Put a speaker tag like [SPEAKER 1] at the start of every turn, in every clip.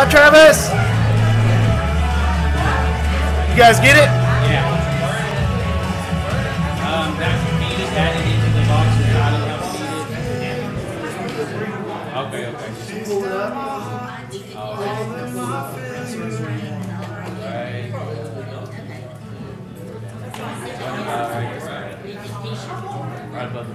[SPEAKER 1] Hi, Travis. You guys get it?
[SPEAKER 2] Yeah. Um. Okay, okay. Right. Above the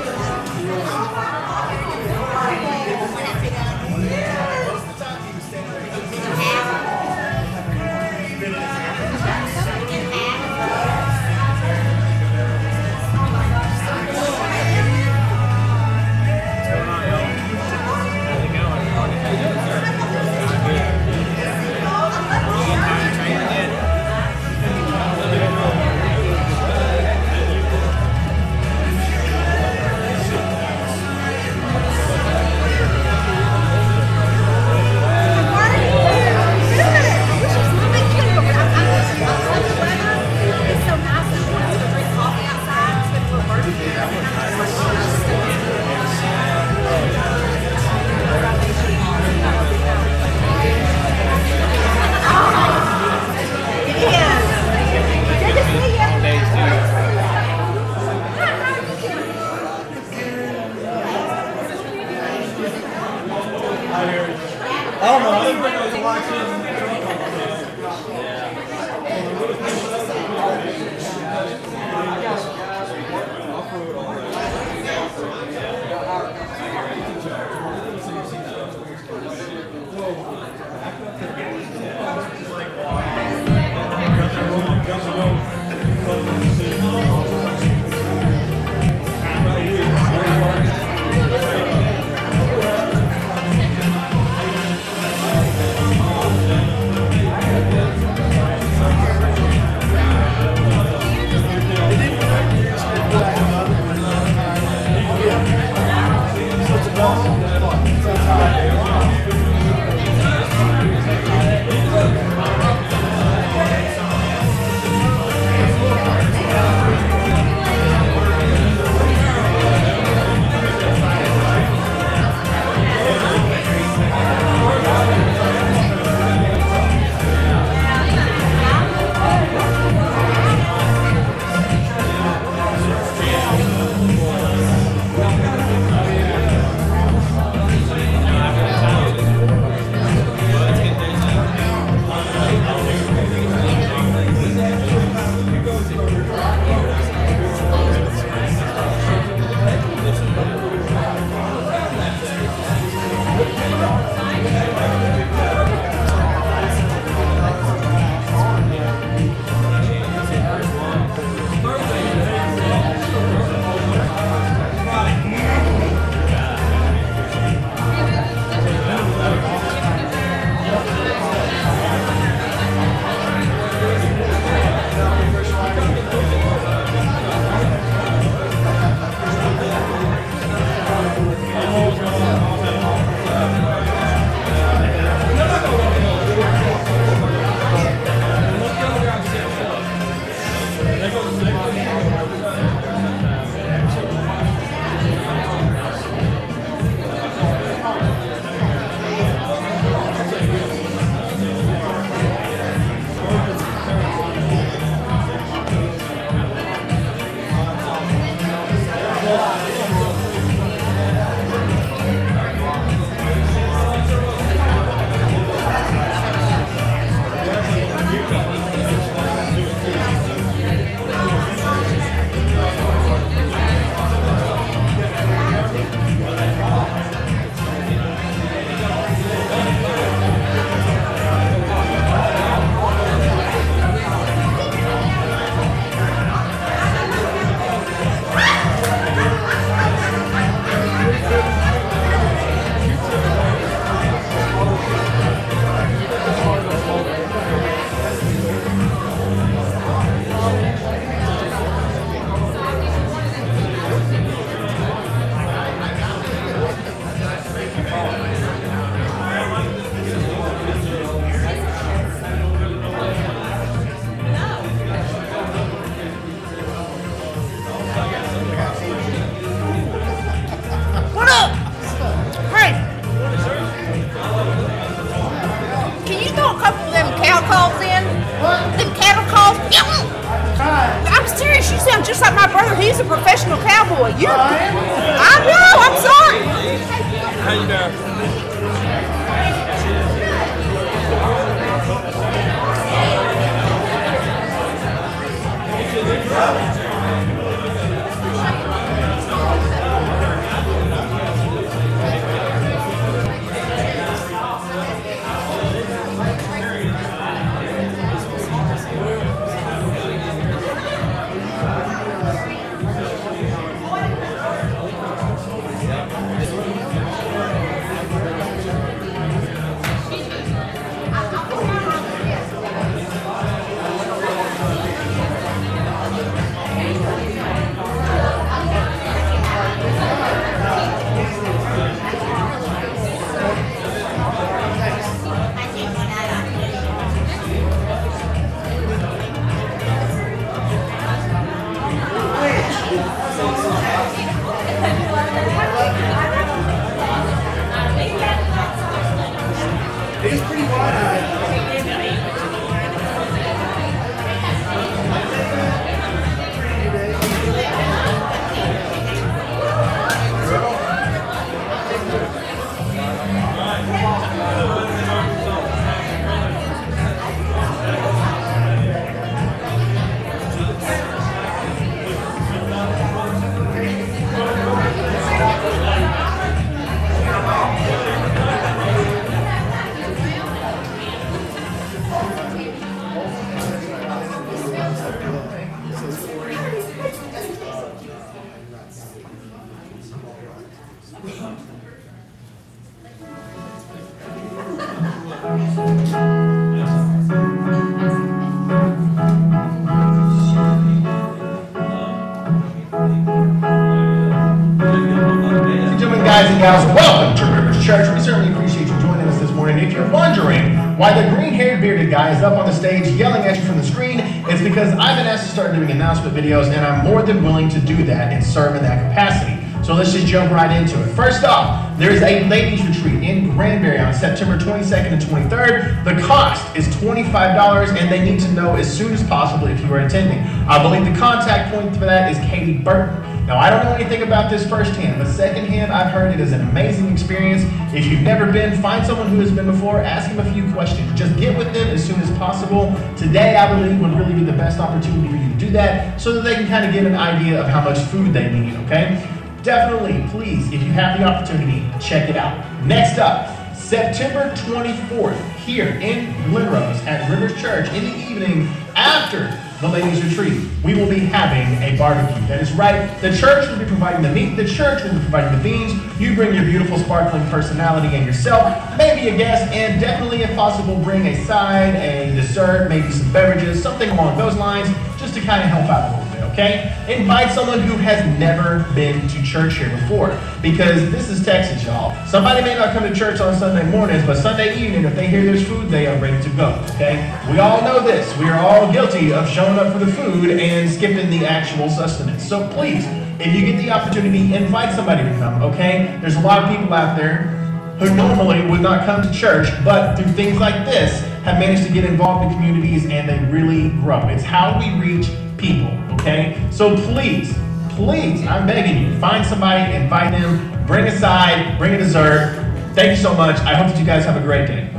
[SPEAKER 3] gals, welcome to Rivers Church. We certainly appreciate you joining us this morning. If you're wondering why the green-haired bearded guy is up on the stage yelling at you from the screen, it's because I've been asked to start doing announcement videos, and I'm more than willing to do that and serve in that capacity. So let's just jump right into it. First off, there is a ladies retreat in Granbury on September 22nd and 23rd. The cost is $25, and they need to know as soon as possible if you are attending. I believe the contact point for that is Katie Burton. Now, I don't know anything about this firsthand, but secondhand, I've heard it is an amazing experience. If you've never been, find someone who has been before, ask them a few questions. Just get with them as soon as possible. Today, I believe, would really be the best opportunity for you to do that so that they can kind of get an idea of how much food they need, okay? Definitely, please, if you have the opportunity, check it out. Next up, September 24th, here in Glen Rose at Rivers Church in the evening after the ladies' retreat, we will be having a barbecue. That is right, the church will be providing the meat, the church will be providing the beans. You bring your beautiful, sparkling personality and yourself, maybe a guest, and definitely, if possible, bring a side, a dessert, maybe some beverages, something along those lines, just to kind of help out okay? Invite someone who has never been to church here before, because this is Texas, y'all. Somebody may not come to church on Sunday mornings, but Sunday evening, if they hear there's food, they are ready to go, okay? We all know this. We are all guilty of showing up for the food and skipping the actual sustenance. So please, if you get the opportunity, invite somebody to come, okay? There's a lot of people out there who normally would not come to church, but through things like this, have managed to get involved in communities and they really grow. It's how we reach people, okay? So please, please, I'm begging you, find somebody, invite them, bring a side, bring a dessert. Thank you so much. I hope that you guys have a great day.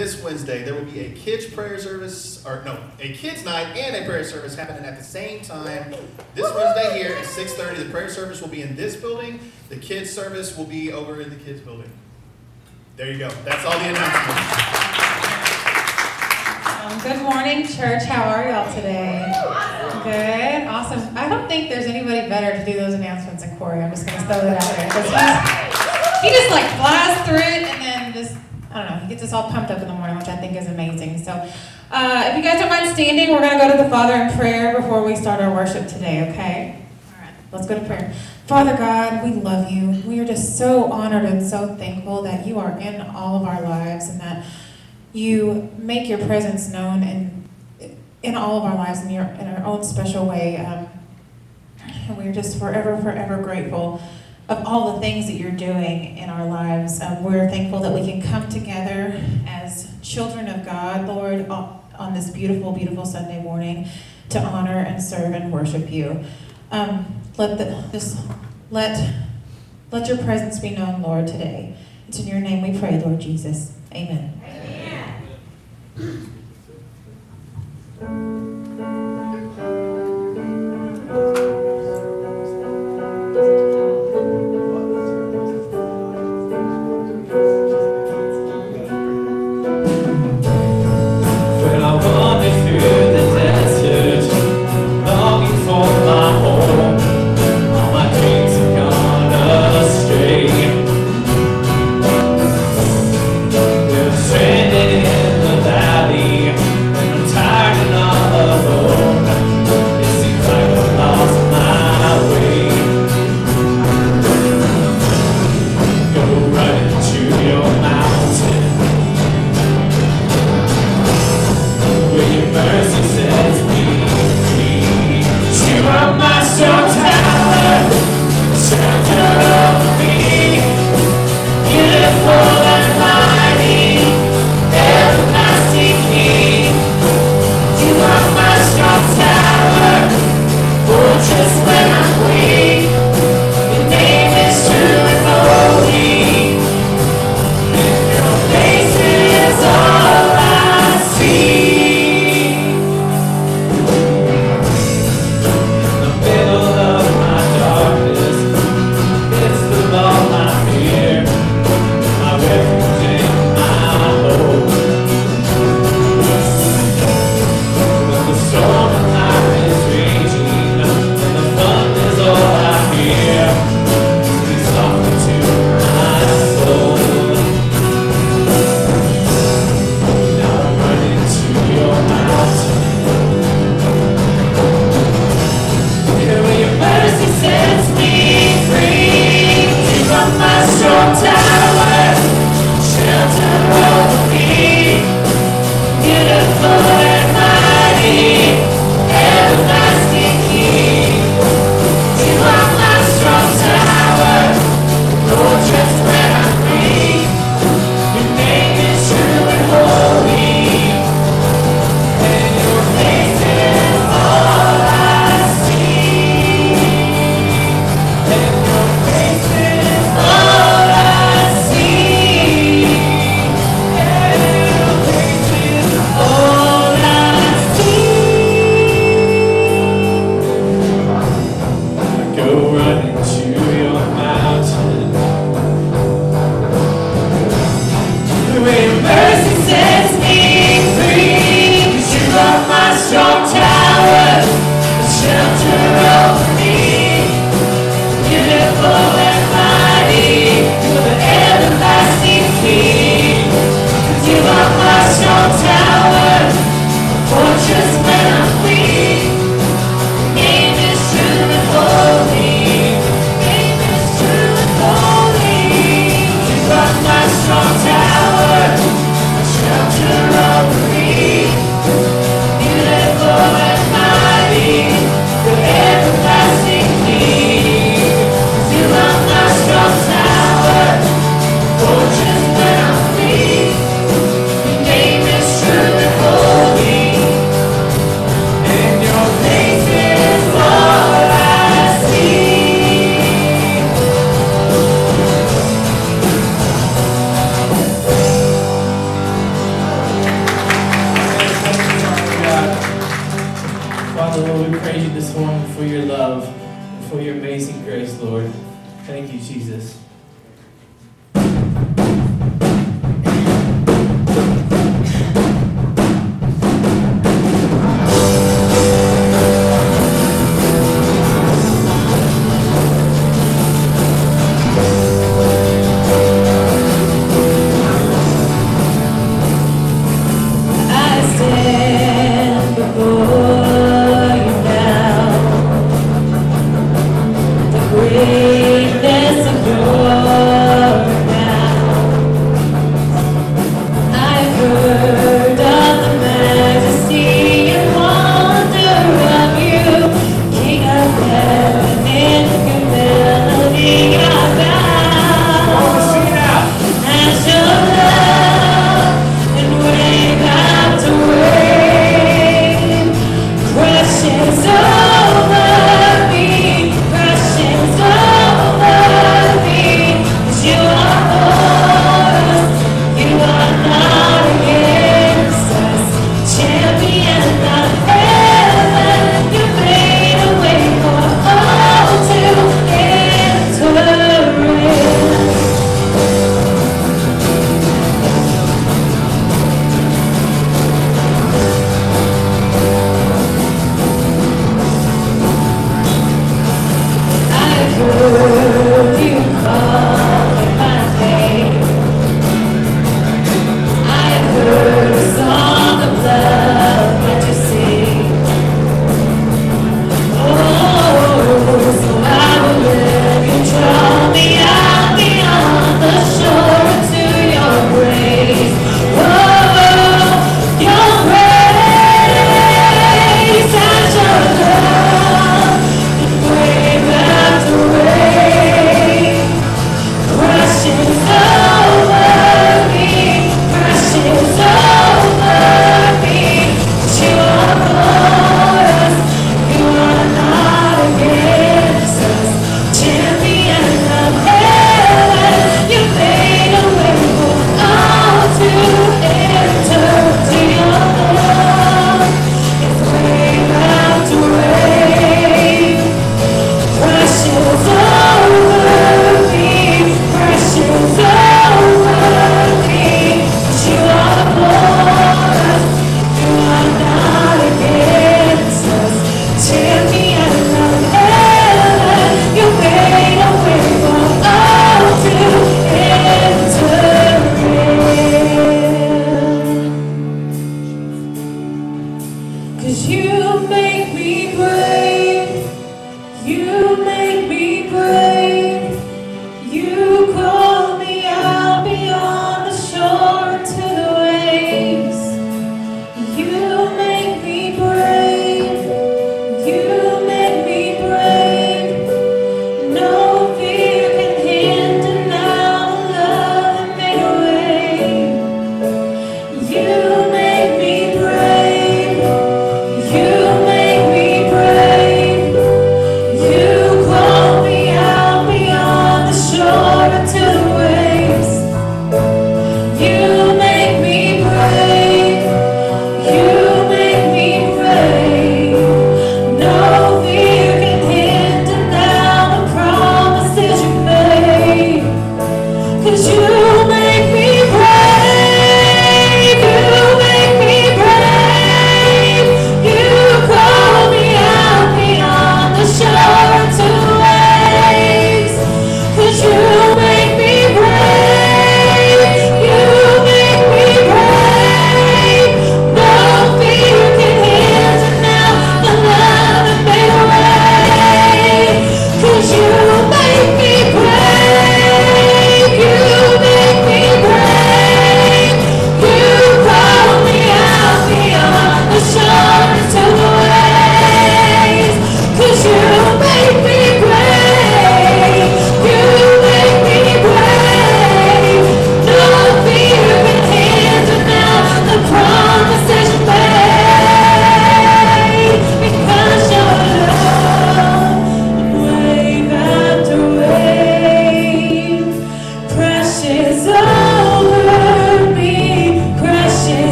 [SPEAKER 4] This Wednesday, there will be a kids prayer service, or no, a kids night and a prayer service happening at the same time. This Wednesday here at 6:30. The prayer service will be in this building. The kids service will be over in the kids building. There you go. That's all the announcements.
[SPEAKER 5] Um, Good morning, church. How are y'all today? Good, awesome. I don't think there's anybody better to do those announcements than Corey. I'm just gonna throw that out there he just like flies through it and then just I don't know. He gets us all pumped up in the morning, which I think is amazing. So, uh, if you guys don't mind standing, we're gonna go to the Father in prayer before we start our worship today. Okay? All right. Let's go to prayer. Father God, we love you. We are just so honored and so thankful that you are in all of our lives and that you make your presence known in in all of our lives in your in our own special way. Um, and we're just forever, forever grateful
[SPEAKER 6] of all the things that you're doing in our lives. Um, we're thankful that we can come together as children of God, Lord, on this beautiful, beautiful Sunday morning to honor and serve and worship you. Um, let the, this let let your presence be known, Lord, today. It's in your name we pray, Lord Jesus. Amen.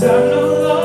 [SPEAKER 7] I'm
[SPEAKER 8] no longer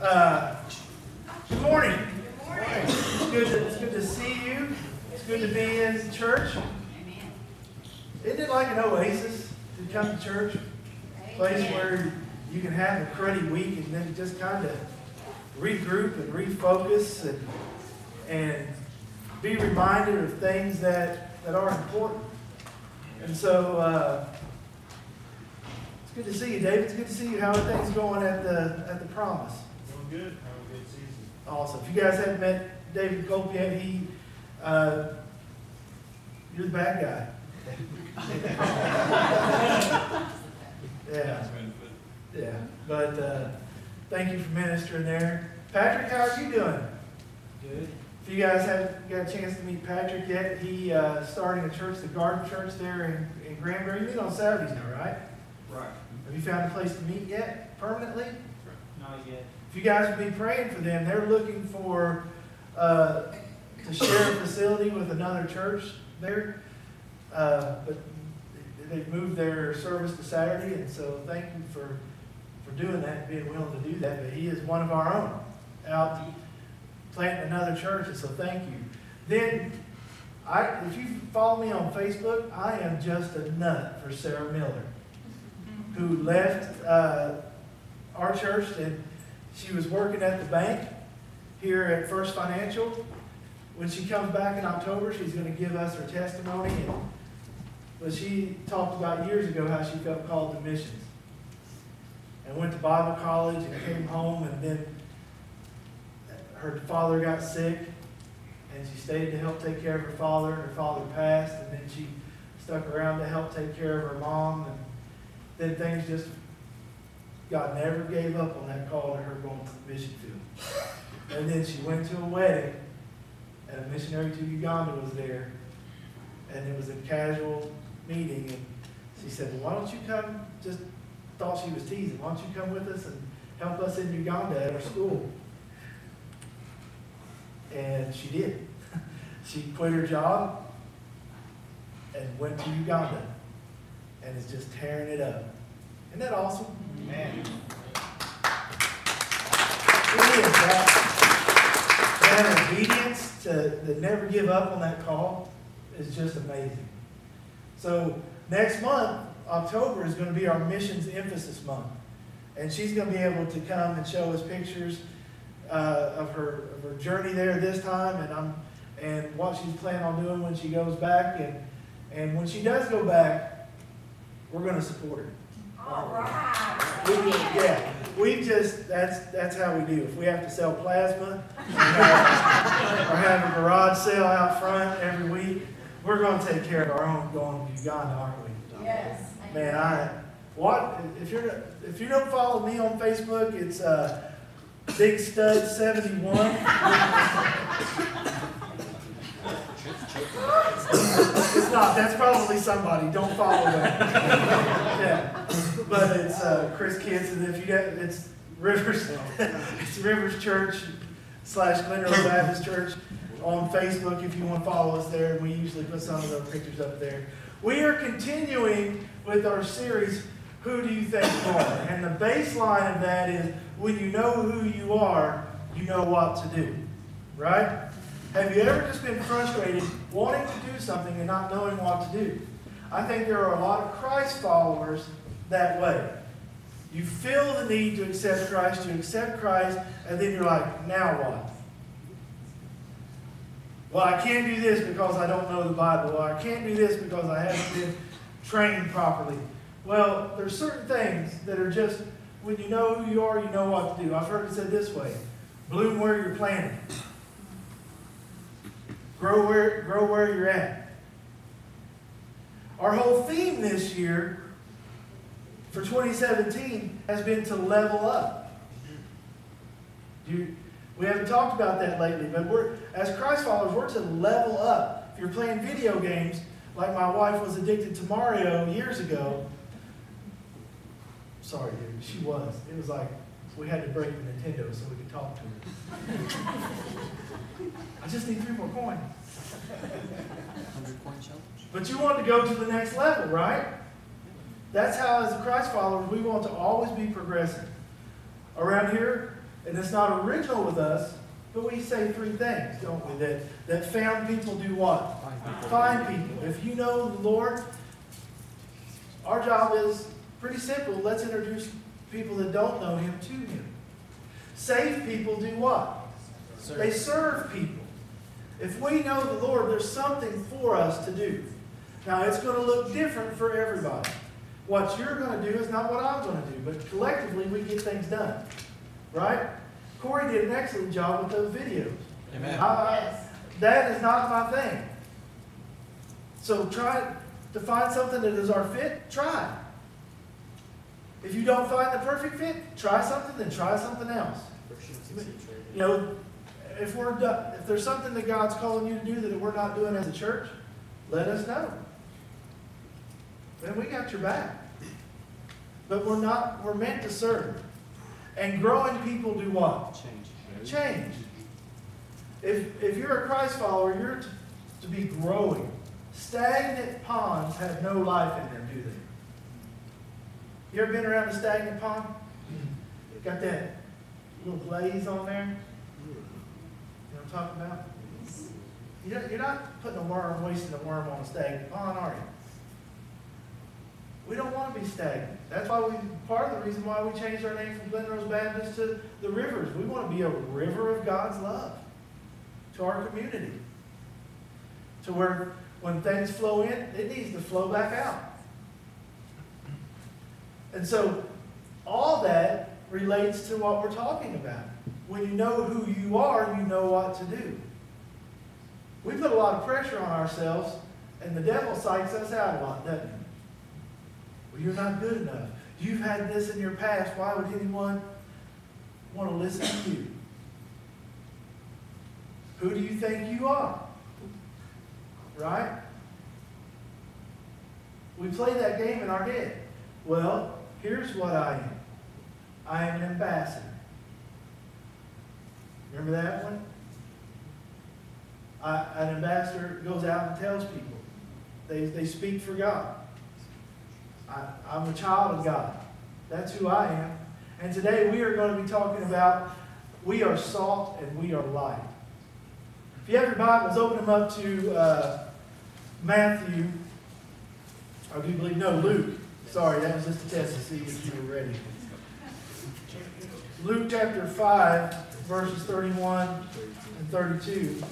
[SPEAKER 2] Uh, Good morning. It's good, to- it's good to see you. It's good to be in church. Isn't it like an oasis to come to church? A Place where you can have a cruddy week and then just kind of regroup and refocus and, and be reminded of things that, that are important. And so, uh, it's good to see you, David. It's good to see you. How are things going at the, at the Promise?
[SPEAKER 5] Doing good. Have a good season.
[SPEAKER 2] Awesome. If you guys haven't met David Culp yet, he, uh, you're the bad guy. Yeah, yeah. But, uh, thank you for ministering there. Patrick, how are you doing? Good. If you guys haven't got a chance to meet Patrick yet, he, uh, starting a church, the Garden Church there in, in Granbury. You meet on Saturdays now, right?
[SPEAKER 9] Right.
[SPEAKER 2] Have you found a place to meet yet, permanently?
[SPEAKER 9] Not yet.
[SPEAKER 2] If you guys would be praying for them, they're looking for, uh, to share a facility with another church there. Uh, but they've moved their service to Saturday, and so thank you for, for doing that, being willing to do that. But he is one of our own, out planting another church, and so thank you. Then, I, if you follow me on Facebook, I am just a nut for Sarah Miller, who left, uh, our church and she was working at the bank here at First Financial. When she comes back in October, she's gonna give us her testimony. and- But she talked about years ago how she felt called to missions. And went to Bible college and came home and then her father got sick and she stayed to help take care of her father and her father passed and then she stuck around to help take care of her mom and then things just God never gave up on that call to her going to the mission field. And then she went to a wedding, and a missionary to Uganda was there, and it was a casual meeting, and she said, well, why don't you come, just thought she was teasing, why don't you come with us and help us in Uganda at our school? And she did. She quit her job and went to Uganda, and is just tearing it up. Isn't that awesome? Is, that, that obedience to, that never give up on that call is just amazing. So next month, October, is going to be our missions emphasis month. And she's going to be able to come and show us pictures uh, of, her, of her journey there this time and, I'm, and what she's planning on doing when she goes back. And, and when she does go back, we're going to support her.
[SPEAKER 10] All right.
[SPEAKER 2] We, yeah, we just, that's, that's how we do. If we have to sell plasma, or have, or have a garage sale out front every week, we're gonna take care of our own going to Uganda, aren't we?
[SPEAKER 10] Yes.
[SPEAKER 2] Man, I, what, if you're, if you don't follow me on Facebook, it's, uh, Big Stud seventy-one. It's not, that's probably somebody, don't follow that. Yeah, but it's, uh, Chris Kitts, if you get, it's Rivers, it's Rivers Church slash Glen Rose Baptist Church on Facebook if you want to follow us there, and we usually put some of those pictures up there. We are continuing with our series, Who Do You Think You Are? And the baseline of that is, when you know who you are, you know what to do, right? Have you ever just been frustrated wanting to do something and not knowing what to do? I think there are a lot of Christ followers that way. You feel the need to accept Christ, you accept Christ, and then you're like, now what? Well, I can't do this because I don't know the Bible. Or I can't do this because I haven't been trained properly. Well, there's certain things that are just, when you know who you are, you know what to do. I've heard it said this way bloom where you're planted. Grow where, grow where you're at. Our whole theme this year for 2017 has been to level up. You, we haven't talked about that lately, but we're as Christ followers, we're to level up. If you're playing video games, like my wife was addicted to Mario years ago. Sorry, dude, she was. It was like we had to break the Nintendo so we could talk to her. I just need three more coins. But you want to go to the next level, right? That's how, as a Christ followers, we want to always be progressing. Around here, and it's not original with us, but we say three things, don't we? That, that found people do what? Find people. If you know the Lord, our job is pretty simple. Let's introduce people that don't know Him to Him. Saved people do what? They serve people. If we know the Lord, there's something for us to do. Now, it's going to look different for everybody. What you're going to do is not what I'm going to do, but collectively we get things done. Right? Corey did an excellent job with those videos.
[SPEAKER 7] Amen.
[SPEAKER 2] I-
[SPEAKER 10] Yes.
[SPEAKER 2] that is not my thing. So try to find something that is our fit, try. If you don't find the perfect fit, try something, then try something else. You know, if we're do- if there's something that God's calling you to do that we're not doing as a church, let us know. Then we got your back. But we're not, we're meant to serve. And growing people do what? Change. Change. If, if you're a Christ follower, you're to, to be growing. Stagnant ponds have no life in them, do they? You ever been around a stagnant pond? Got that little glaze on there? I'm talking about? You're not, putting a worm, wasting a worm on a stagnant pond, are you? We don't want to be stagnant. That's why we, part of the reason why we changed our name from Glen Rose Baptist to the Rivers. We want to be a river of God's love to our community. To where when things flow in, it needs to flow back out. And so all that relates to what we're talking about. When you know who you are, you know what to do. We put a lot of pressure on ourselves, and the devil psychs us out a lot, doesn't he? Well, you're not good enough. You've had this in your past. Why would anyone want to listen to you? Who do you think you are? Right? We play that game in our head. Well, here's what I am I am an ambassador. Remember that one? I, an ambassador goes out and tells people. They, they speak for God. I, I'm a child of God. That's who I am. And today we are going to be talking about we are salt and we are light. If you have your Bibles, open them up to uh, Matthew. I do you believe, no, Luke. Sorry, that was just a test to see if you were ready. Luke chapter 5, verses 31 and 32.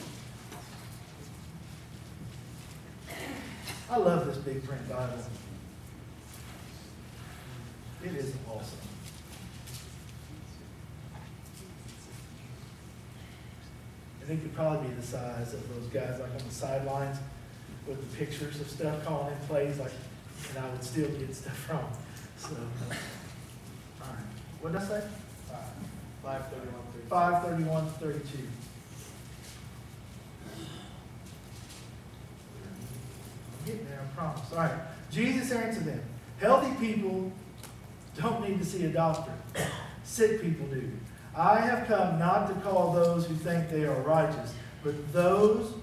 [SPEAKER 2] I love this big print Bible. It is awesome. I think it could probably be the size of those guys like on the sidelines with the pictures of stuff calling in plays, like, and I would still get stuff from. So, all right. What did I say?
[SPEAKER 9] Five thirty-one, thirty.
[SPEAKER 2] Five thirty-one thirty-two. I'm getting there, I promise. All right. Jesus answered them, healthy people don't need to see a doctor. Sick people do. I have come not to call those who think they are righteous, but those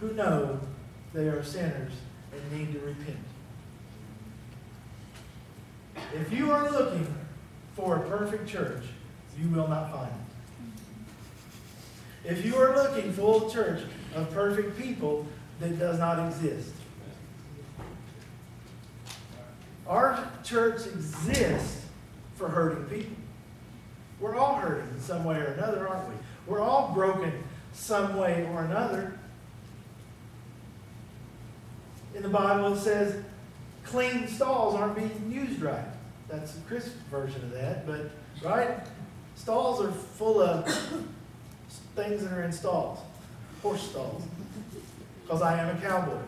[SPEAKER 2] who know they are sinners and need to repent. If you are looking for a perfect church, you will not find it. If you are looking for a church of perfect people, that does not exist. Our church exists for hurting people. We're all hurting in some way or another, aren't we? We're all broken some way or another. In the Bible, it says clean stalls aren't being used right. That's the Chris version of that, but right? Stalls are full of things that are in stalls, horse stalls, because I am a cowboy.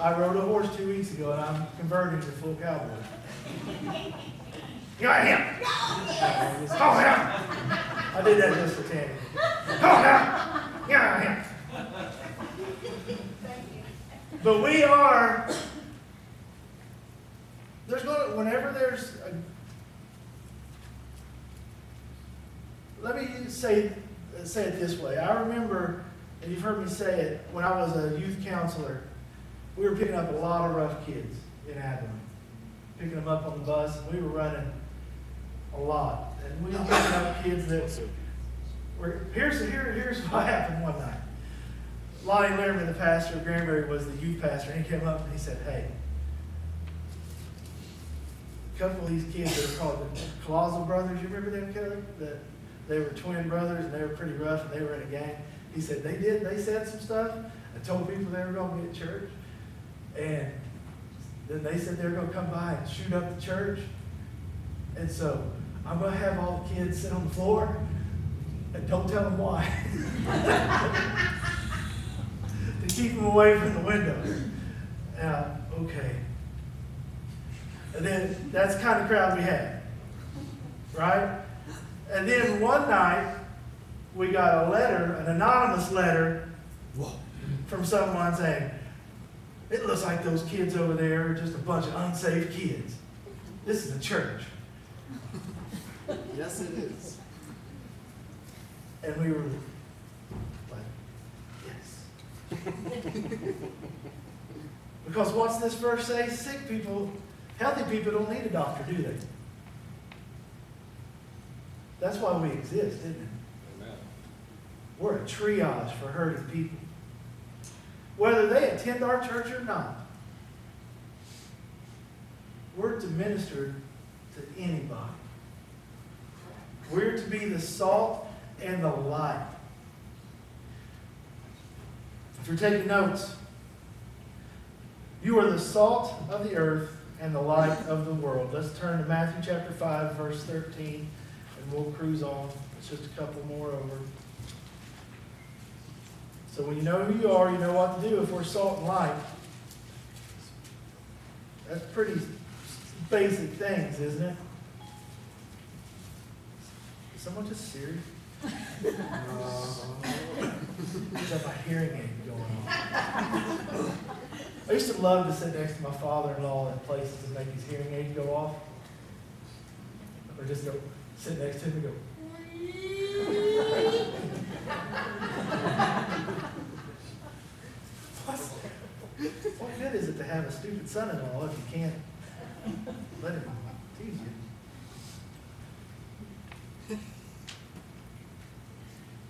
[SPEAKER 2] I rode a horse two weeks ago and I'm converting to full cowboy. I am. Oh, yeah. I did that just for Tammy. Yeah. Here I am. But we are, there's going to, whenever there's a, let me say, say it this way. I remember, and you've heard me say it, when I was a youth counselor, we were picking up a lot of rough kids in Abilene. Picking them up on the bus, and we were running a lot. And we were picking up kids that were, here's, here, here's what happened one night. Lonnie Learman, the pastor of Granbury, was the youth pastor, and he came up and he said, hey, a couple of these kids that are called the Colossal Brothers, you remember them, Kelly? That they were twin brothers and they were pretty rough and they were in a gang. He said they did, they said some stuff and told people they were going to be at church. And then they said they were going to come by and shoot up the church. And so I'm going to have all the kids sit on the floor and don't tell them why. to keep them away from the window. Now, okay. And then that's the kind of crowd we had. Right? And then one night, we got a letter, an anonymous letter from someone saying, it looks like those kids over there are just a bunch of unsafe kids. This is a church.
[SPEAKER 9] Yes, it is.
[SPEAKER 2] And we were like, yes. because what's this verse say? Sick people, healthy people don't need a doctor, do they? That's why we exist, isn't it? We're a triage for hurting people. Whether they attend our church or not, we're to minister to anybody. We're to be the salt and the light. If you're taking notes, you are the salt of the earth and the light of the world. Let's turn to Matthew chapter 5, verse 13, and we'll cruise on. It's just a couple more over. So when you know who you are, you know what to do. If we're salt and light, that's pretty basic things, isn't it? Is someone just serious? Is that my hearing aid going on? I used to love to sit next to my father-in-law in places and make his hearing aid go off. Or just go sit next to him and go. what, what good is it to have a stupid son-in-law if you can't let him tease you?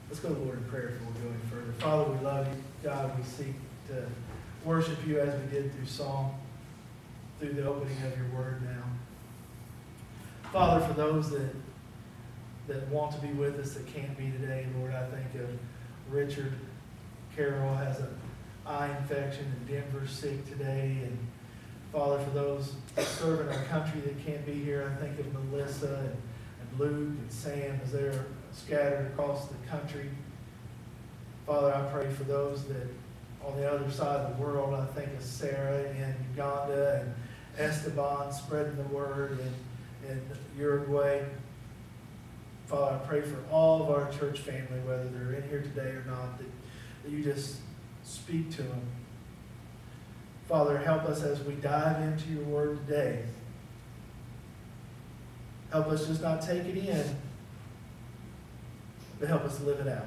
[SPEAKER 2] Let's go to the Lord in prayer before we go any further. Father, we love you. God, we seek to worship you as we did through song, through the opening of your word now. Father, for those that that want to be with us that can't be today, Lord, I think of Richard Carroll has an eye infection and Denver's sick today. And Father, for those serving our country that can't be here, I think of Melissa and, and Luke and Sam as they're scattered across the country. Father, I pray for those that on the other side of the world, I think of Sarah in Uganda and Esteban spreading the word in, in Uruguay. Father, I pray for all of our church family, whether they're in here today or not, that, that you just speak to them. Father, help us as we dive into your word today. Help us just not take it in, but help us live it out.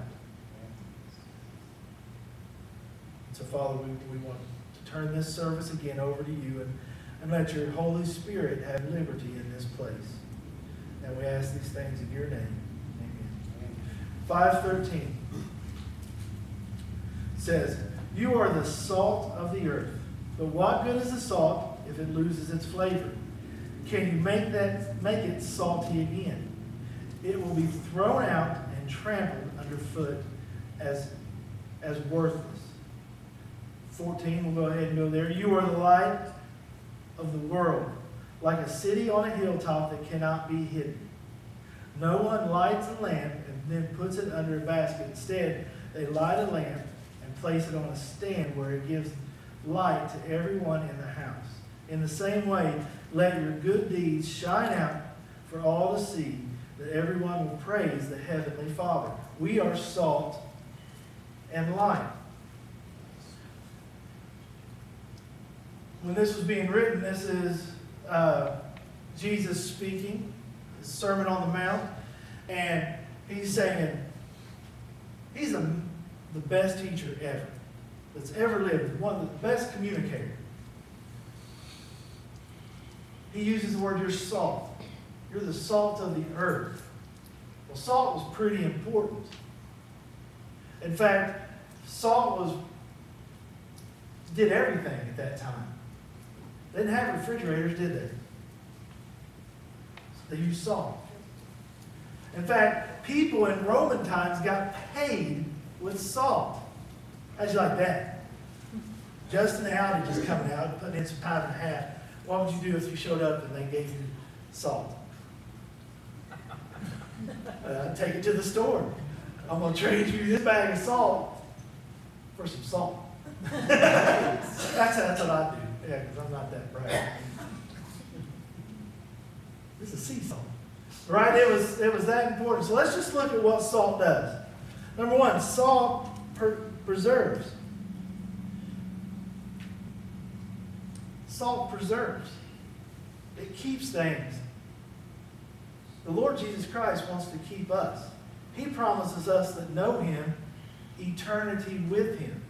[SPEAKER 2] So, Father, we, we want to turn this service again over to you and, and let your Holy Spirit have liberty in this place. And we ask these things in your name. Amen. 513 says, You are the salt of the earth. But what good is the salt if it loses its flavor? Can you make that make it salty again? It will be thrown out and trampled underfoot as, as worthless. 14, we'll go ahead and go there. You are the light of the world, like a city on a hilltop that cannot be hidden. No one lights a lamp and then puts it under a basket. Instead, they light a lamp and place it on a stand where it gives light to everyone in the house. In the same way, let your good deeds shine out for all to see, that everyone will praise the Heavenly Father. We are salt and light. When this was being written, this is uh, Jesus speaking, his Sermon on the Mount, and he's saying, he's a, the best teacher ever that's ever lived, one of the best communicators. He uses the word, you're salt. You're the salt of the earth. Well, salt was pretty important. In fact, salt was did everything at that time. They didn't have refrigerators, did they? They used salt. In fact, people in Roman times got paid with salt. How'd you like that? Justin Howdy just coming out, putting in some time and a half. What would you do if you showed up and they gave you salt? Uh, take it to the store. I'm going to trade you this bag of salt for some salt. that's, that's what I do. Yeah, because I'm not that bright. This is sea salt. Right? It was, it was that important. So let's just look at what salt does. Number one, salt preserves. Salt preserves. It keeps things. The Lord Jesus Christ wants to keep us. He promises us that know Him, eternity with Him.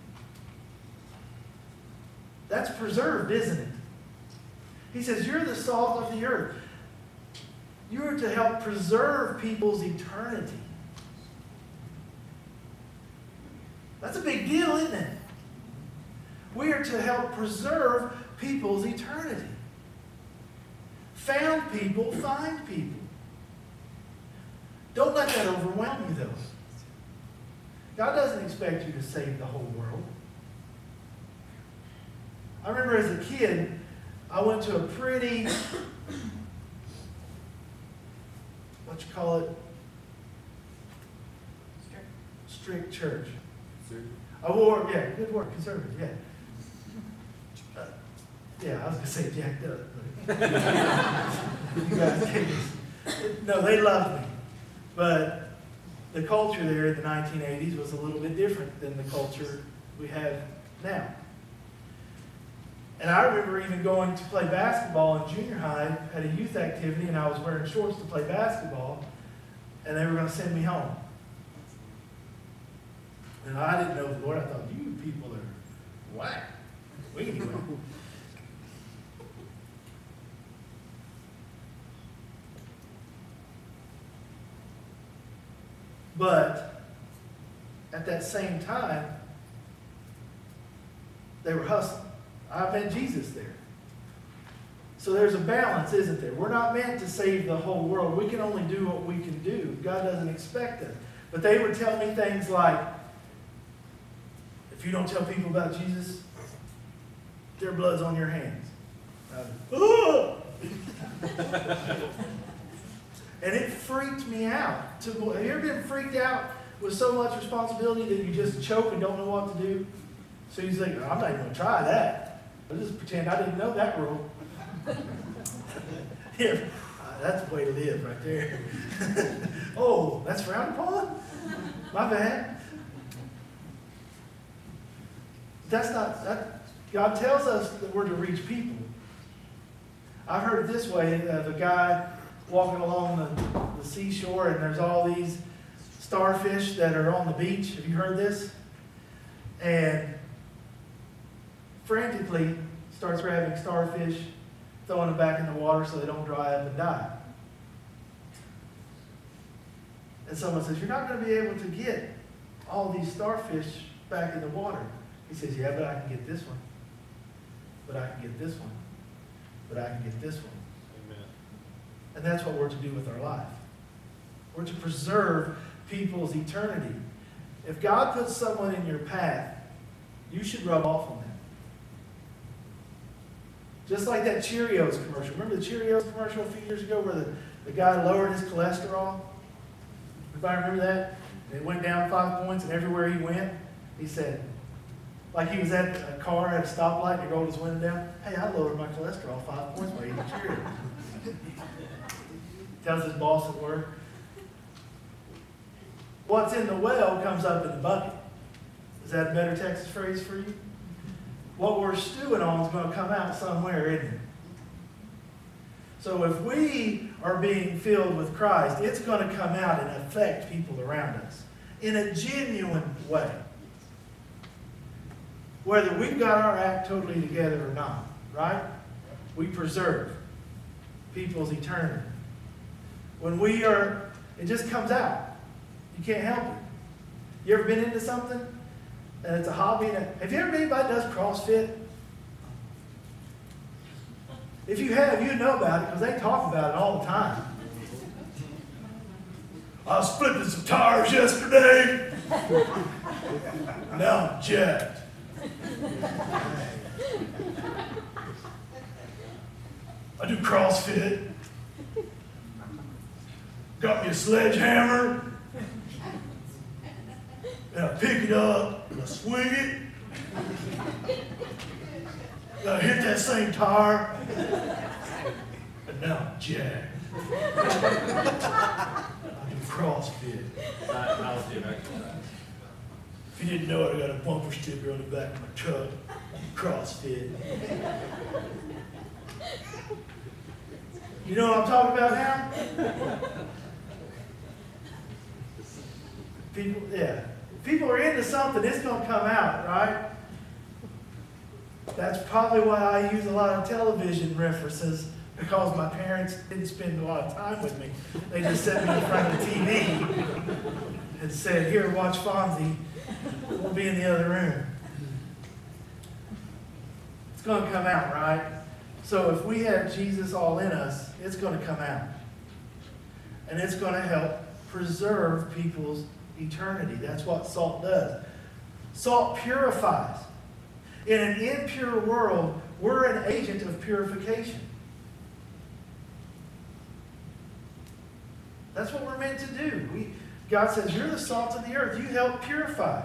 [SPEAKER 2] That's preserved, isn't it? He says, You're the salt of the earth. You're to help preserve people's eternity. That's a big deal, isn't it? We are to help preserve people's eternity. Found people find people. Don't let that overwhelm you, though. God doesn't expect you to save the whole world. I remember as a kid, I went to a pretty, what you call it? Strict church. I wore, yeah, good word, conservative, yeah. Uh, yeah, I was going to say jacked up. But you guys, no, they loved me. But the culture there in the 1980s was a little bit different than the culture we have now. And I remember even going to play basketball in junior high at a youth activity, and I was wearing shorts to play basketball, and they were going to send me home. And I didn't know the Lord. I thought, you people are whack. We. But at that same time, they were hustling. I met Jesus there. So there's a balance, isn't there? We're not meant to save the whole world. We can only do what we can do. God doesn't expect us. But they would tell me things like, if you don't tell people about Jesus, their blood's on your hands. "Ah!" and it freaked me out. To, have you ever been freaked out with so much responsibility that you just choke and don't know what to do? So you think, I'm not even going to try that. I'll just pretend I didn't know that rule. Here, uh, that's the way to live right there. oh, that's frowned upon? My bad. That's not, that, God tells us that we're to reach people. I've heard it this way of a guy walking along the, the seashore and there's all these starfish that are on the beach. Have you heard this? And frantically starts grabbing starfish, throwing them back in the water so they don't dry up and die. And someone says, You're not going to be able to get all these starfish back in the water. He says, Yeah, but I can get this one. But I can get this one. But I can get this one.
[SPEAKER 5] Amen.
[SPEAKER 2] And that's what we're to do with our life. We're to preserve people's eternity. If God puts someone in your path, you should rub off on them. Just like that Cheerios commercial. Remember the Cheerios commercial a few years ago where the, the guy lowered his cholesterol? Everybody remember that? And it went down five points, and everywhere he went, he said, like he was at a car at a stoplight and he rolled his window down. Hey, I lowered my cholesterol five points by eating Cheerios. Tells his boss at work. What's in the well comes up in the bucket. Is that a better Texas phrase for you? What we're stewing on is going to come out somewhere, isn't it? So if we are being filled with Christ, it's going to come out and affect people around us in a genuine way. Whether we've got our act totally together or not, right? We preserve people's eternity. When we are, it just comes out. You can't help it. You ever been into something and it's a hobby? And have you ever been anybody does CrossFit? If you have, you know about it because they talk about it all the time. I was flipping some tires yesterday. now I'm jacked. I do CrossFit. Got me a sledgehammer. I pick it up I swing it. I hit that same tire. And now I'm jacked. I do CrossFit. If you didn't know it, I got a bumper sticker on the back of my truck. CrossFit. You know what I'm talking about now? People, yeah. People are into something, it's going to come out, right? That's probably why I use a lot of television references because my parents didn't spend a lot of time with me. They just set me in front of the TV and said, Here, watch Fonzie. We'll be in the other room. It's going to come out, right? So if we have Jesus all in us, it's going to come out. And it's going to help preserve people's eternity. That's what salt does. Salt purifies. In an impure world, we're an agent of purification. That's what we're meant to do. We, God says, You're the salt of the earth. You help purify.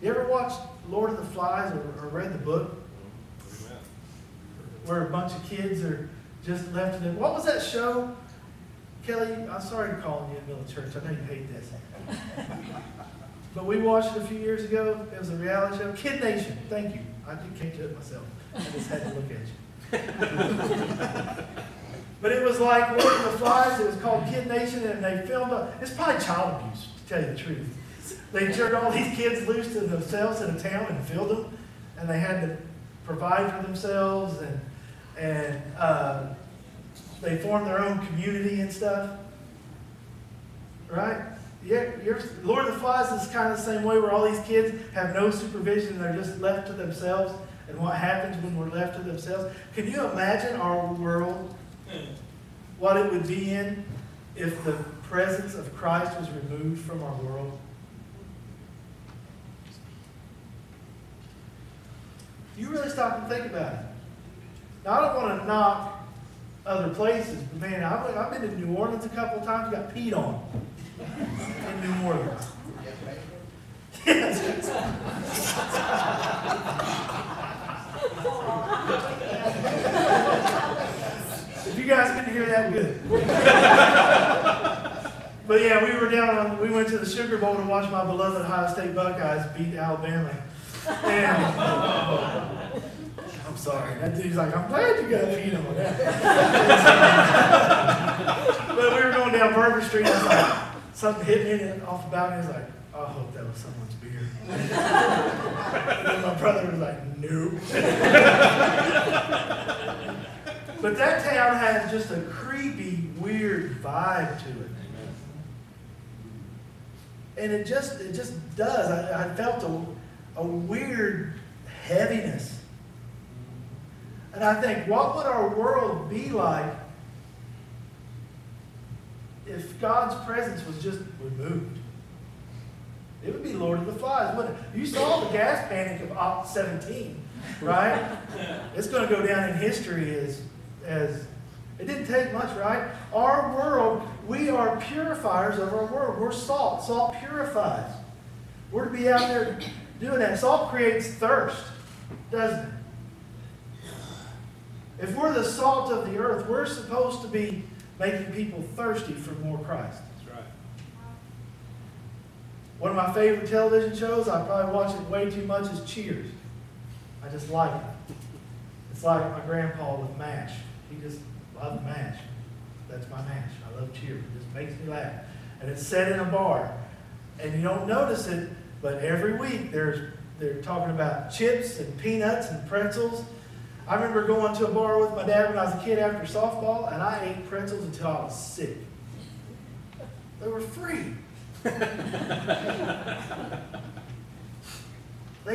[SPEAKER 2] You ever watched Lord of the Flies or, or read the book? Mm-hmm. Where a bunch of kids are just left in it. What was that show? Kelly, I'm sorry to call you in the middle church. I know you hate this. but we watched it a few years ago. It was a reality show. Kid Nation. Thank you. I just came to it myself. I just had to look at you. but it was like Lord of the Flies. It was called Kid Nation, and they filmed it. It's probably child abuse, to tell you the truth. They turned all these kids loose to themselves in a town and filled them, and they had to provide for themselves, and and uh, they form their own community and stuff. Right? Yeah, Lord of the Flies is kind of the same way where all these kids have no supervision and they're just left to themselves. And what happens when we're left to themselves? Can you imagine our world, what it would be in if the presence of Christ was removed from our world? You really stop and think about it. Now, I don't want to knock other places, but man, I've, I've been to New Orleans a couple of times, got peed on in New Orleans. if you guys couldn't hear that, good. but yeah, we were down on, we went to the Sugar Bowl to watch my beloved Ohio State Buckeyes beat Alabama. And sorry, that dude's like, I'm glad you got peed on that. but we were going down Bourbon Street, and like, something hit me off the balcony. Was like, I hope that was someone's beer. and my brother was like, nope. but that town has just a creepy, weird vibe to it. And it just it just does. I, I felt a, a weird heaviness. And I think, what would our world be like if God's presence was just removed. It would be Lord of the Flies, wouldn't it? You saw the gas panic of Op 17, right? it's going to go down in history as, as it didn't take much, right? Our world, we are purifiers of our world. We're salt. Salt purifies. We're to be out there doing that. Salt creates thirst, doesn't it? If we're the salt of the earth, we're supposed to be making people thirsty for more Christ.
[SPEAKER 9] That's right.
[SPEAKER 2] One of my favorite television shows, I probably watch it way too much, is Cheers. I just like it. It's like my grandpa with MASH. He just loved MASH. That's my MASH. I love Cheers. It just makes me laugh. And it's set in a bar. And you don't notice it, but every week there's they're talking about chips and peanuts and pretzels. I remember going to a bar with my dad when I was a kid after softball, and I ate pretzels until I was sick. They were free. they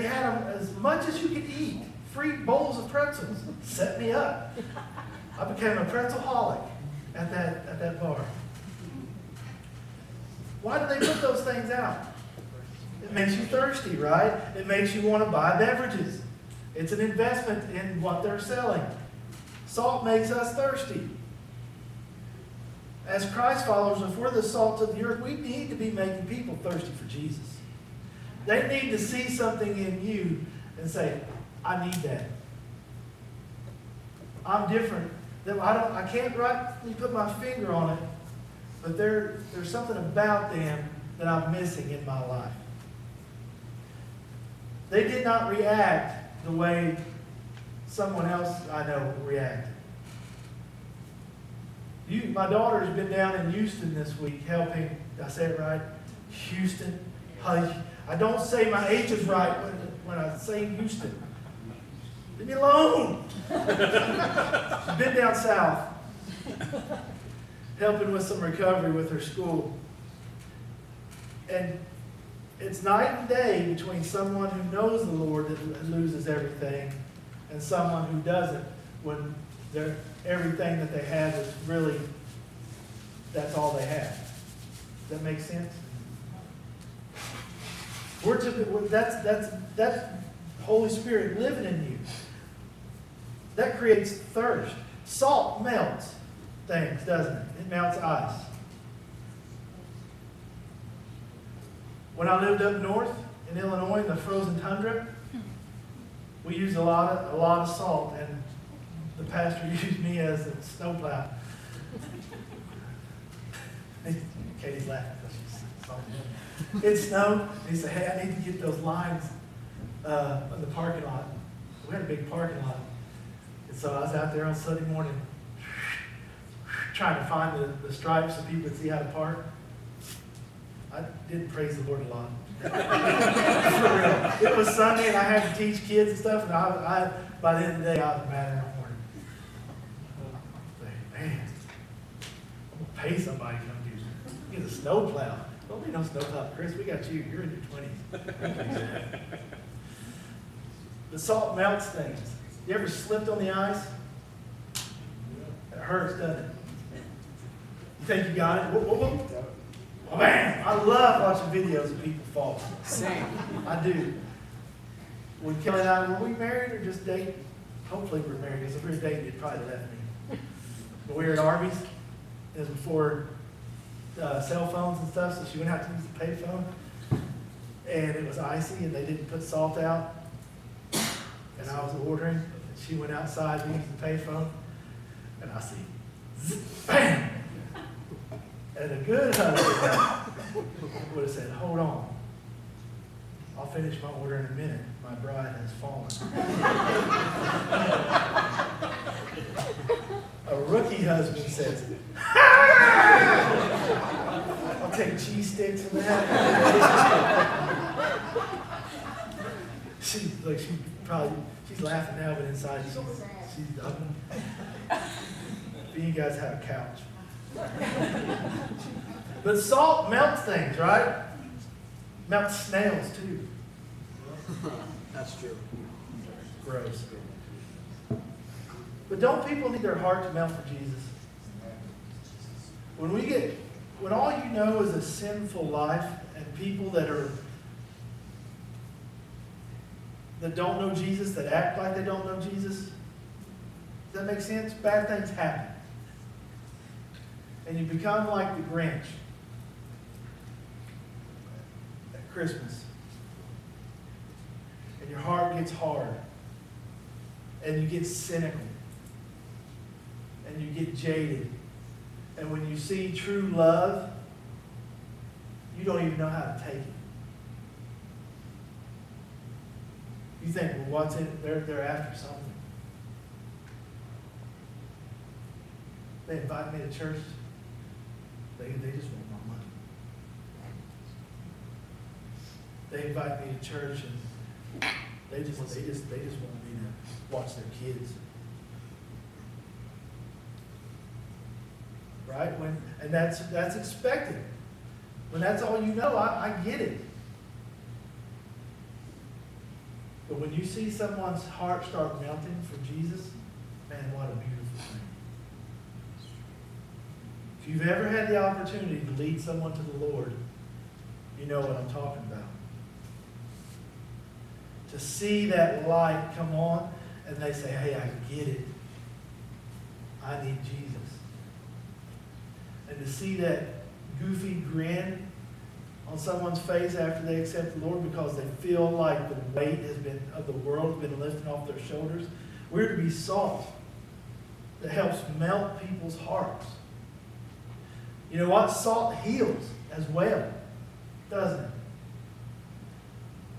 [SPEAKER 2] had them as much as you could eat. Free bowls of pretzels. Set me up. I became a pretzelholic at that, at that bar. Why do they put those things out? It makes you thirsty, right? It makes you want to buy beverages. It's an investment in what they're selling. Salt makes us thirsty. As Christ followers, if we're the salt of the earth, we need to be making people thirsty for Jesus. They need to see something in you and say, I need that. I'm different. I don't I can't rightly put my finger on it, but there, there's something about them that I'm missing in my life. They did not react the way someone else I know reacted. You, my daughter's been down in Houston this week helping. I say it right? Houston. I, I don't say my H's right when, when I say Houston. Leave me alone. She's been down south helping with some recovery with her school. And it's night and day between someone who knows the Lord that loses everything and someone who doesn't when everything that they have is really, that's all they have. Does that make sense? We're to, that's, that's, that's Holy Spirit living in you. That creates thirst. Salt melts things, doesn't it? It melts ice. When I lived up north in Illinois in the frozen tundra, we used a lot of a lot of salt, and the pastor used me as a snowplow. Katie's laughing because she's salty. It snowed. He said, "Hey, I need to get those lines uh, in the parking lot. We had a big parking lot, and so I was out there on Sunday morning trying to find the, the stripes so people could see how to park. I didn't praise the Lord a lot. For real. It was Sunday and I had to teach kids and stuff, and I, I by the end of the day, I was mad the morning. Man, I'm gonna pay somebody to come do get a snow plow. Don't be no snowplow, Chris, we got you, you're in your twenties. The salt melts things. You ever slipped on the ice? It hurts, doesn't it? You think you got it? Whoop, whoop, whoop. Oh, man, I love watching videos of people fall.
[SPEAKER 9] Same.
[SPEAKER 2] I do. When Kelly and I, were we married or just dating? Hopefully we're married, because if we were dating, you'd probably left me. But we were at Arby's, it was before uh, cell phones and stuff, so she went out to use the payphone. And it was icy and they didn't put salt out. And I was ordering, and she went outside to use the payphone, and I see, bam! And a good husband would have said, hold on. I'll finish my order in a minute. My bride has fallen. a rookie husband says, I'll take cheese sticks and that. she's like, she probably, she's laughing now, but inside she's, she's. But you guys have a couch. But salt melts things, right? Melts snails too.
[SPEAKER 9] That's true.
[SPEAKER 2] Gross. But don't people need their heart to melt for Jesus? When we get, when all you know is a sinful life and people that are, that don't know Jesus, that act like they don't know Jesus, does that make sense? Bad things happen. And you become like the Grinch at Christmas. And your heart gets hard. And you get cynical. And you get jaded. And when you see true love, you don't even know how to take it. You think, well, what's in it? They're, they're after something. They invite me to church. They, they just want my money. They invite me to church and they just, they just, they just want me to watch their kids. Right? When, and that's, that's expected. When that's all you know, I, I get it. But when you see someone's heart start melting for Jesus, man, what a beautiful thing. If you've ever had the opportunity to lead someone to the Lord, you know what I'm talking about. To see that light come on and they say, hey, I get it. I need Jesus. And to see that goofy grin on someone's face after they accept the Lord because they feel like the weight has been of the world has been lifted off their shoulders. We're to be salt that helps melt people's hearts. You know what? Salt heals as well, doesn't it?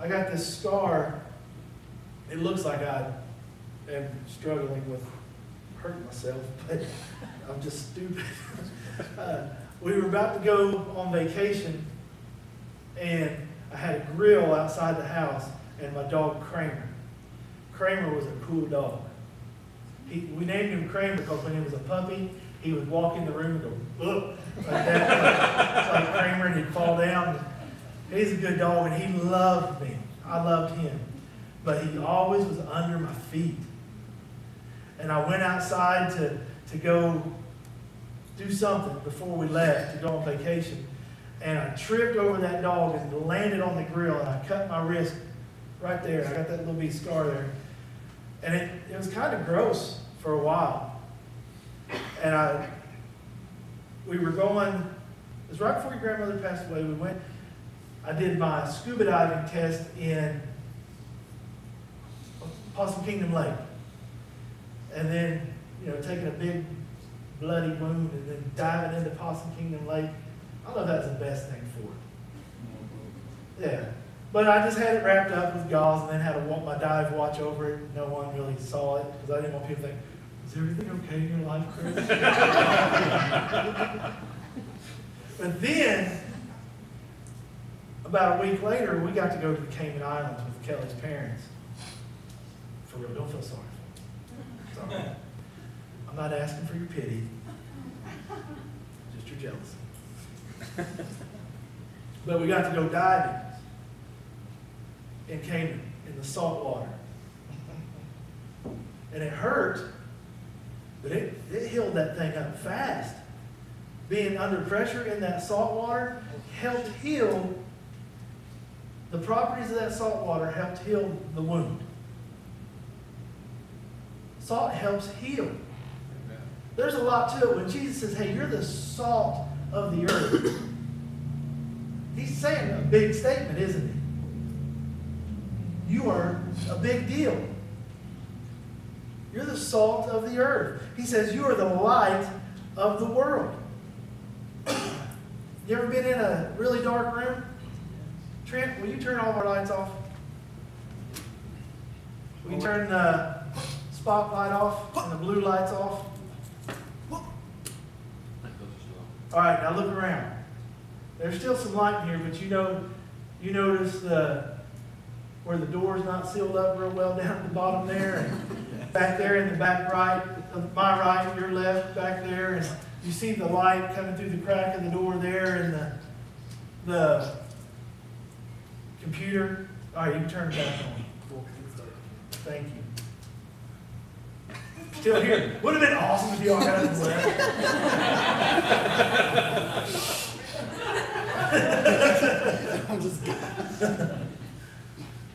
[SPEAKER 2] I got this scar. It looks like I am struggling with hurting myself, but I'm just stupid. uh, we were about to go on vacation, and I had a grill outside the house, and my dog Kramer. Kramer was a cool dog. He, we named him Kramer because when he was a puppy, he would walk in the room and go, Ugh, like that, like, Kramer, and he'd fall down. He's a good dog, and he loved me. I loved him. But he always was under my feet. And I went outside to, to go do something before we left to go on vacation. And I tripped over that dog and landed on the grill, and I cut my wrist right there. I got that little bitty scar there. And it, it was kind of gross for a while. And I, we were going, it was right before your grandmother passed away. We went, I did my scuba diving test in Possum Kingdom Lake. And then, you know, taking a big bloody wound and then diving into Possum Kingdom Lake. I don't know if that's the best thing for it. Yeah. But I just had it wrapped up with gauze and then had a, wa- my dive watch over it. No one really saw it because I didn't want people to think, is everything okay in your life, Chris? but then, about a week later, we got to go to the Cayman Islands with Kelly's parents. For real, don't feel sorry for them. It's all right. I'm not asking for your pity, just your jealousy. But we got to go diving in Cayman in the salt water. And it hurt, but it, it healed that thing up fast. Being under pressure in that salt water helped heal the properties of that salt water helped heal the wound. Salt helps heal. There's a lot to it when Jesus says, Hey, you're the salt of the earth. He's saying a big statement, isn't he? You are a big deal. You're the salt of the earth. He says, You are the light of the world. You ever been in a really dark room? Trent, will you turn all our lights off? Will you turn the spotlight off and the blue lights off? All right, now look around. There's still some light in here, but you know, you notice the where the door's not sealed up real well down at the bottom there, and back there in the back right, my right, your left, back there, and you see the light coming through the crack of the door there, and the the computer. All right, you can turn it back on. Thank you. Still here. Would have been awesome if you all got and left.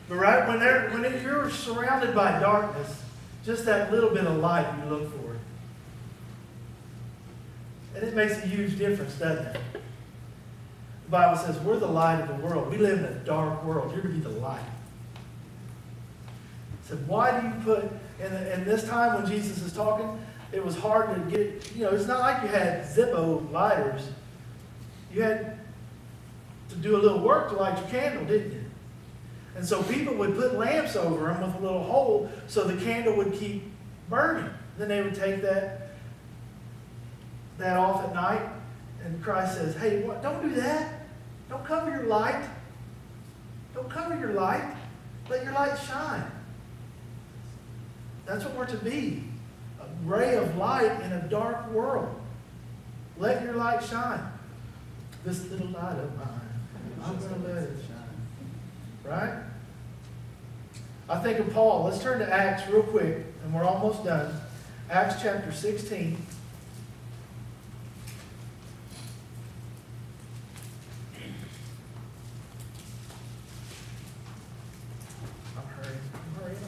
[SPEAKER 2] But right when when you're surrounded by darkness, just that little bit of light you look for. And it makes a huge difference, doesn't it? The Bible says we're the light of the world. We live in a dark world. You're to be the light. So why do you put the, in this time when Jesus is talking, it was hard to get, you know, it's not like you had Zippo lighters. You had to do a little work to light your candle, didn't you? And so people would put lamps over them with a little hole so the candle would keep burning. Then they would take that, that off at night, and Christ says, hey, what, don't do that. Don't cover your light. Don't cover your light. Let your light shine. That's what we're to be. A ray of light in a dark world. Let your light shine. This little light of mine, I'm going to let it shine. Right? I think of Paul. Let's turn to Acts real quick, and we're almost done. Acts chapter 16. I'm hurrying. I'm hurrying.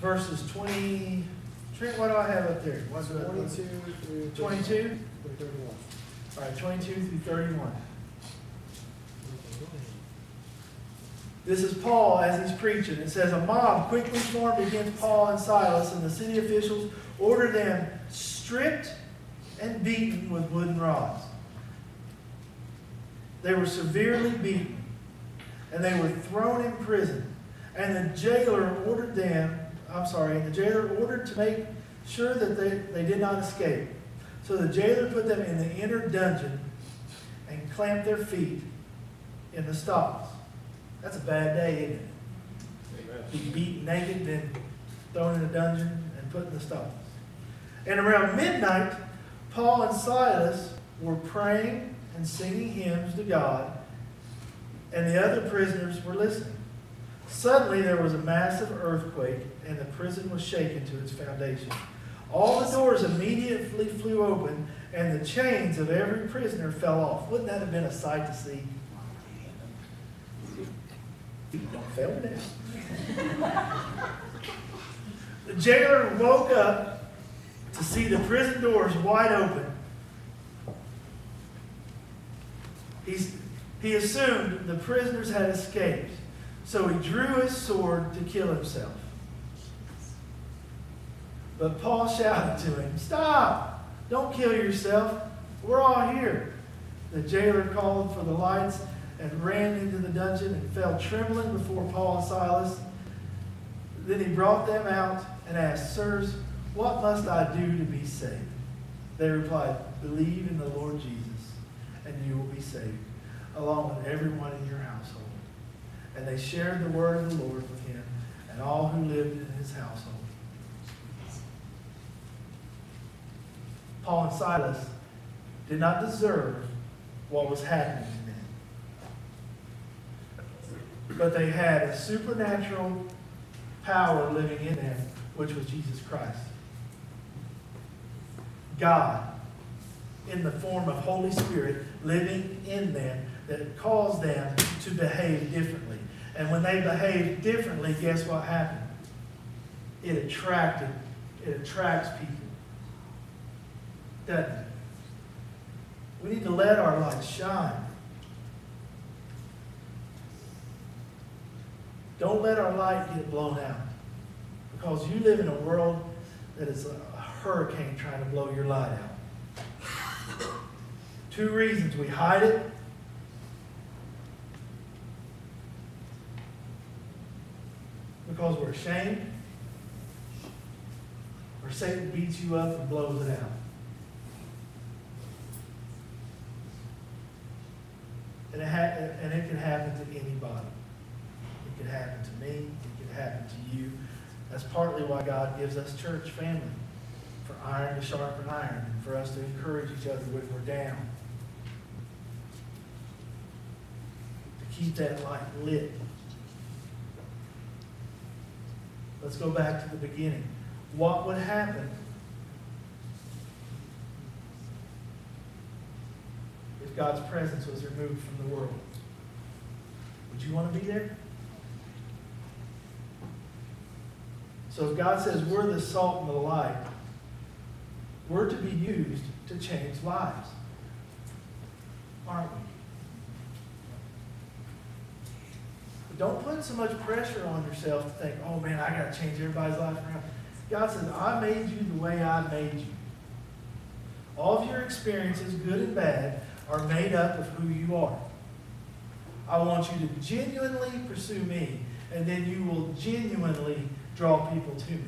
[SPEAKER 2] Verses 20. Trent, what do I have up there? What's it?
[SPEAKER 9] Twenty-two through.
[SPEAKER 2] 22?
[SPEAKER 9] Through thirty-one.
[SPEAKER 2] All right, 22 through 31. This is Paul as he's preaching. It says, A mob quickly formed against Paul and Silas, and the city officials ordered them stripped and beaten with wooden rods. They were severely beaten, and they were thrown in prison. And the jailer ordered them, I'm sorry, the jailer ordered to make sure that they, they did not escape. So the jailer put them in the inner dungeon and clamped their feet in the stocks. That's a bad day, isn't it? Be beaten naked, then thrown in a dungeon and put in the stocks. And around midnight, Paul and Silas were praying and singing hymns to God, and the other prisoners were listening. Suddenly there was a massive earthquake, and the prison was shaken to its foundation. All the doors immediately flew open, and the chains of every prisoner fell off. Wouldn't that have been a sight to see? Don't fail down. the jailer woke up to see the prison doors wide open. He's, he assumed the prisoners had escaped, so he drew his sword to kill himself. But Paul shouted to him, Stop! Don't kill yourself. We're all here. The jailer called for the lights and ran into the dungeon and fell trembling before Paul and Silas. Then he brought them out and asked, Sirs, what must I do to be saved? They replied, Believe in the Lord Jesus, and you will be saved, along with everyone in your household. And they shared the word of the Lord with him and all who lived in his household. Paul and Silas did not deserve what was happening to them. But they had a supernatural power living in them, which was Jesus Christ. God, in the form of Holy Spirit, living in them that caused them to behave differently. And when they behaved differently, guess what happened? It attracted, it attracts people. Doesn't it? We need to let our light shine. Don't let our light get blown out. Because you live in a world that is a hurricane trying to blow your light out. Two reasons. We hide it. Because we're ashamed. Or Satan beats you up and blows it out. And it, and it can happen to anybody. It could happen to me. It could happen to you. That's partly why God gives us church family. For iron to sharpen iron. And for us to encourage each other when we're down. To keep that light lit. Let's go back to the beginning. What would happen God's presence was removed from the world? Would you want to be there? So if God says we're the salt and the light, we're to be used to change lives. Aren't we? But don't put so much pressure on yourself to think, oh man, I got to change everybody's life around. God says, I made you the way I made you. All of your experiences, good and bad, are made up of who you are. I want you to genuinely pursue me, and then you will genuinely draw people to me.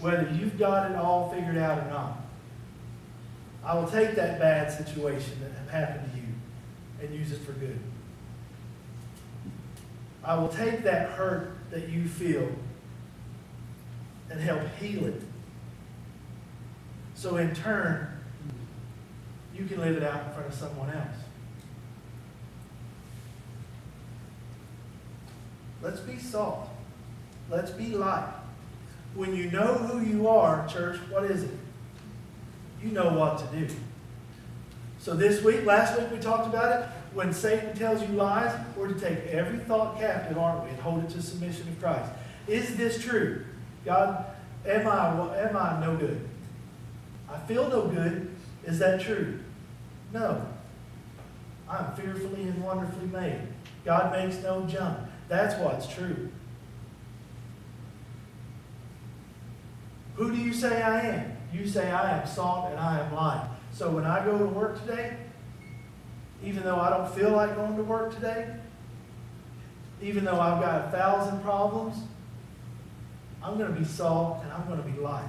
[SPEAKER 2] Whether you've got it all figured out or not. I will take that bad situation that happened to you and use it for good. I will take that hurt that you feel and help heal it. So in turn, you can live it out in front of someone else. Let's be salt. Let's be light. When you know who you are, church, what is it? You know what to do. So this week, last week we talked about it. When Satan tells you lies, we're to take every thought captive, aren't we, and hold it to submission of Christ. Is this true? God, am I, am I no good? I feel no good. Is that true? No. I'm fearfully and wonderfully made. God makes no junk. That's what's true. Who do you say I am? You say I am salt and I am light. So when I go to work today, even though I don't feel like going to work today, even though I've got a thousand problems, I'm going to be salt and I'm going to be light.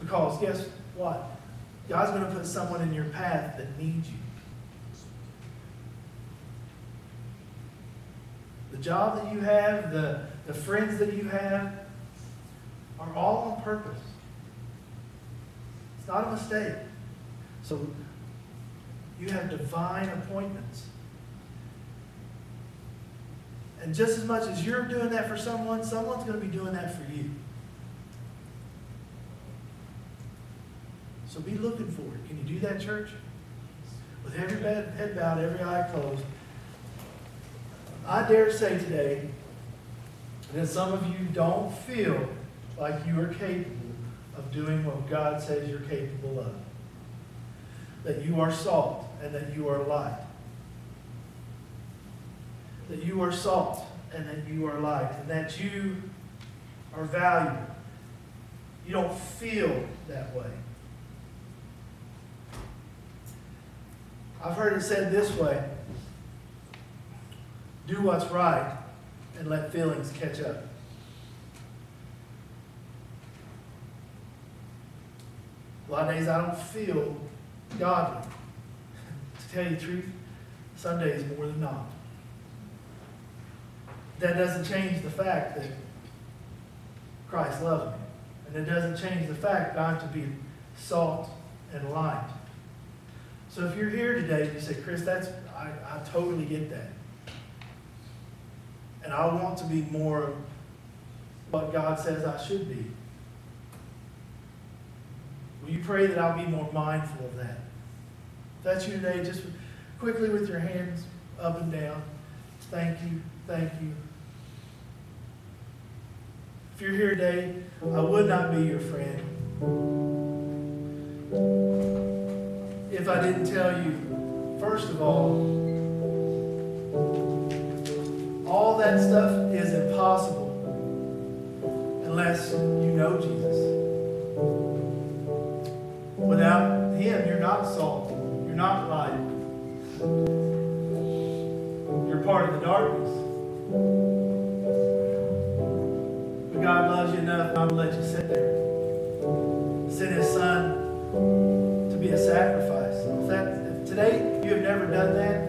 [SPEAKER 2] Because guess what? God's going to put someone in your path that needs you. The job that you have, the, the friends that you have, are all on purpose. It's not a mistake. So you have divine appointments. And just as much as you're doing that for someone, someone's going to be doing that for you. So be looking for it. Can you do that, church? With every head bowed, every eye closed. I dare say today that some of you don't feel like you are capable of doing what God says you're capable of. That you are salt and that you are light. That you are salt and that you are light. And that you are valuable. You don't feel that way. I've heard it said this way do what's right and let feelings catch up. A lot of days I don't feel godly. to tell you the truth, Sundays more than not. That doesn't change the fact that Christ loves me. And it doesn't change the fact that I'm to be salt and light. So if you're here today and you say, Chris, that's I, I totally get that. And I want to be more of what God says I should be. Will you pray that I'll be more mindful of that? If that's you today, just quickly with your hands up and down. Thank you, thank you. If you're here today, I would not be your friend if I didn't tell you, first of all, all that stuff is impossible unless you know Jesus. Without Him, you're not salt, you're not light, you're part of the darkness. But God loves you enough not to let you sit there. Send His Son to be a sacrifice. If, that, if today you have never done that,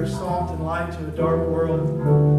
[SPEAKER 2] are salt and light to a dark world.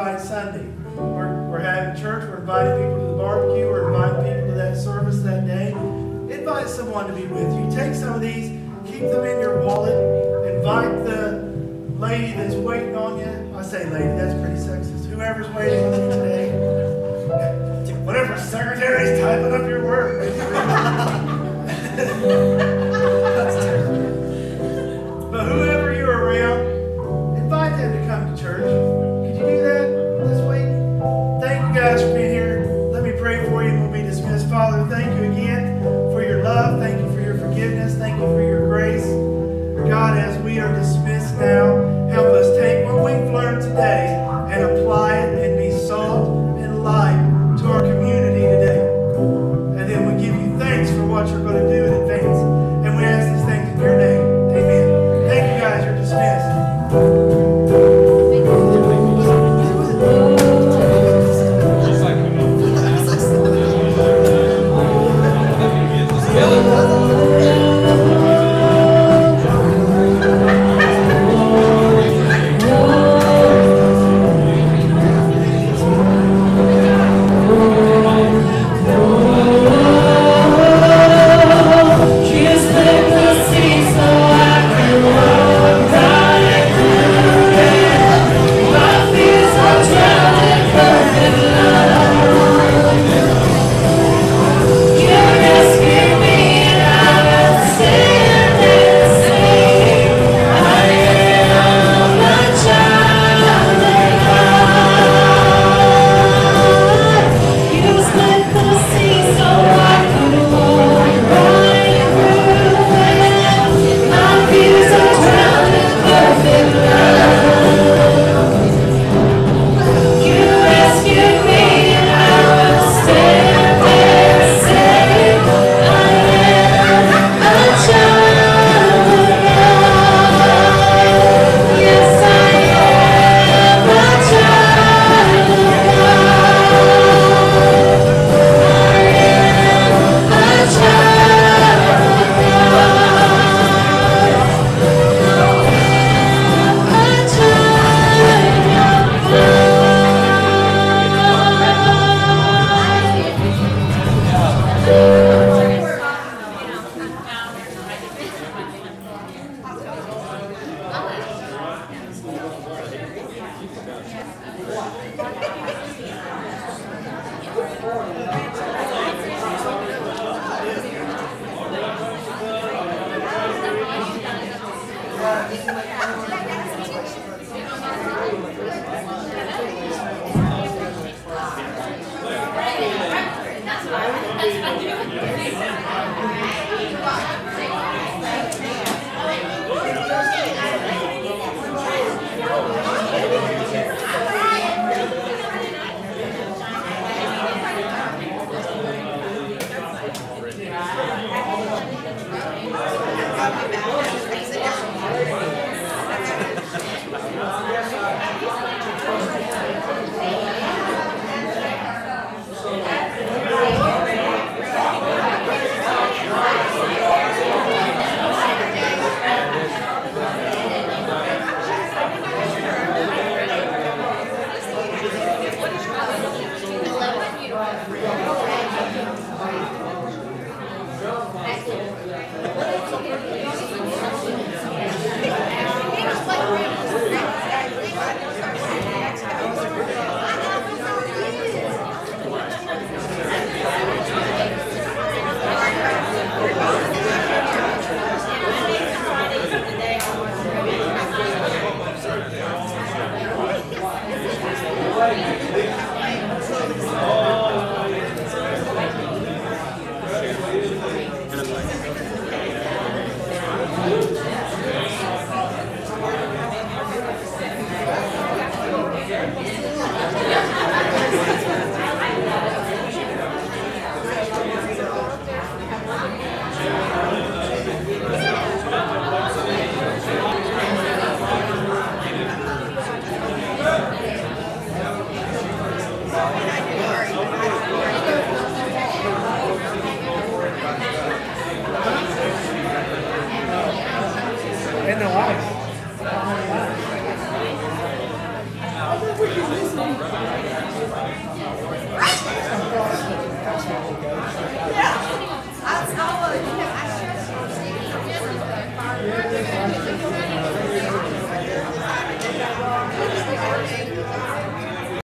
[SPEAKER 2] Invite Sunday. We're, we're having church, we're inviting people to the barbecue, we're inviting people to that service that day. Invite someone to be with you. Take some of these, keep them in your wallet. Invite the lady that's waiting on you. I say lady, that's pretty sexist. Whoever's waiting on you today. Whatever secretary's typing up your work.